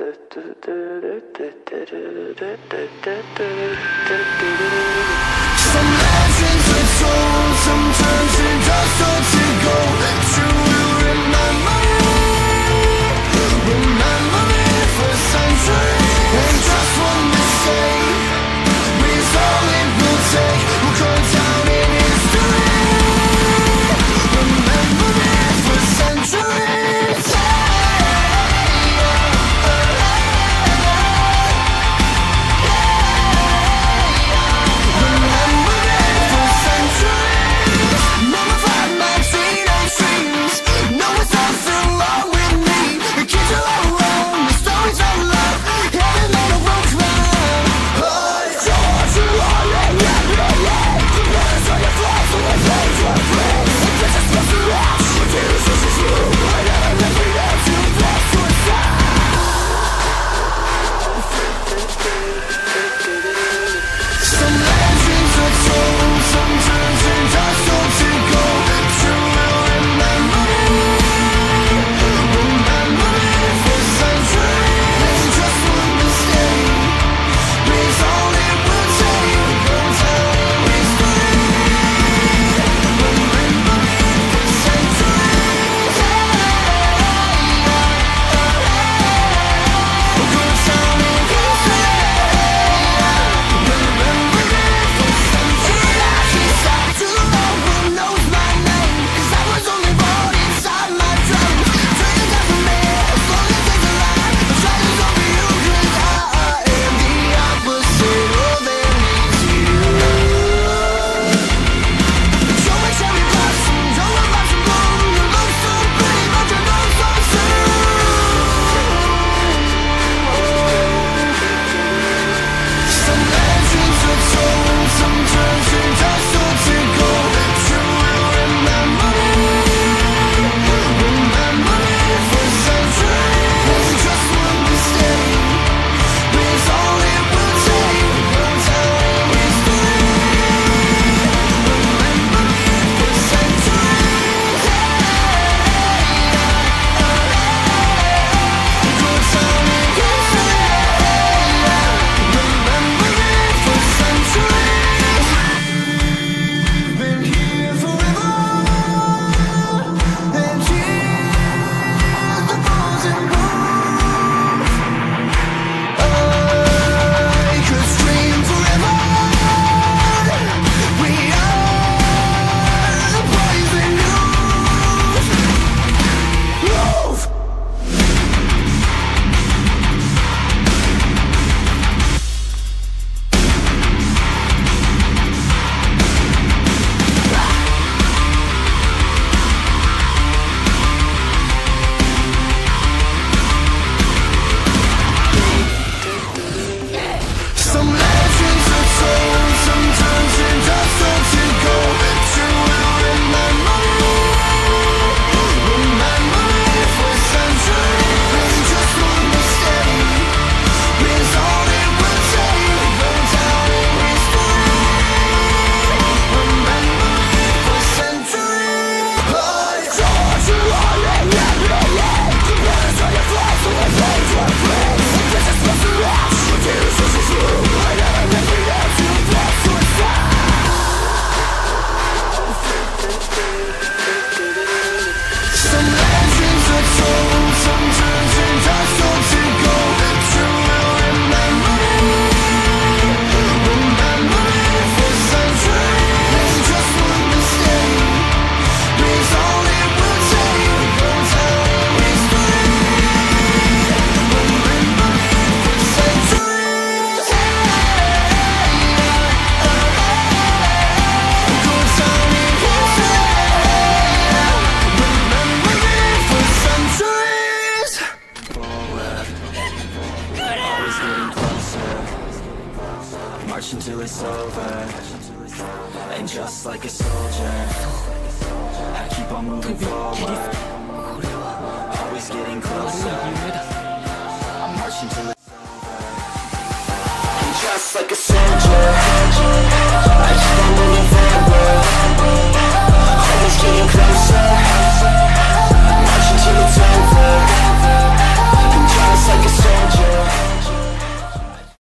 some Sometimes it's told, sometimes it doesn't. over And just like a soldier I keep on moving forward Always getting closer I'm marching to the. And just like a soldier